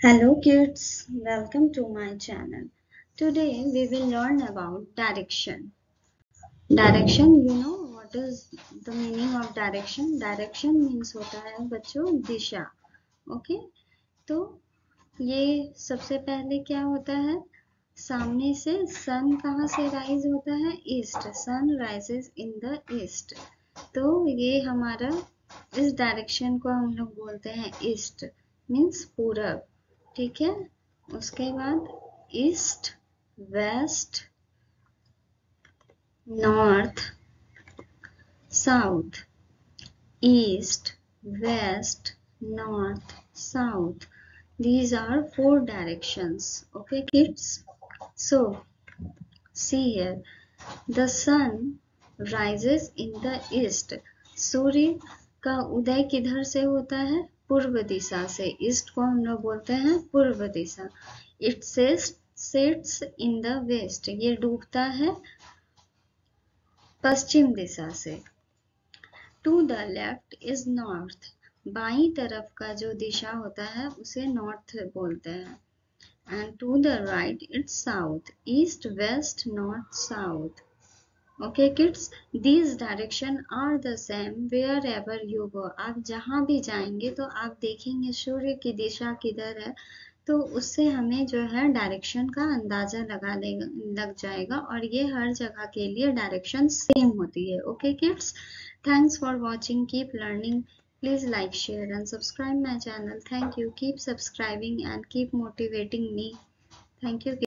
Hello kids, welcome to my channel. Today we will learn about direction. Direction, you know what is the meaning of direction? Direction means होता है बच्चों दिशा. okay? तो ये सबसे पहले क्या होता है सामने से सन कहाँ से राइज होता है east sun rises in the east तो ये हमारा इस डायरेक्शन को हम लोग बोलते हैं ईस्ट मीन्स पूरब ठीक है? उसके बाद east, west, north, south, east, west, north, south. These are four direction okay kids so see here the sun rises in the east सूर्य का उदय किधर से होता है? पूर्व दिशा से, ईस्ट को हम लोग बोलते हैं पूर्व दिशा। It sets in the west ये डूबता है पश्चिम दिशा से। To the left is north by तरफ़ का जो दिशा होता है उसे नॉर्थ बोलते हैं। And to the right it's south east west north south kids these direction are the same wherever you go आप जहाँ भी जाएँगे तो आप देखेंगे सूर्य की दिशा किधर है तो उससे हमें जो है डायरेक्शन का अंदाज़ा लगा लेगा जाएगा और ये हर जगह के लिए डायरेक्शन सेम होती है। Okay kids thanks for watching keep learning please like, share and subscribe my channel. Thank you. Keep subscribing and keep motivating me. Thank you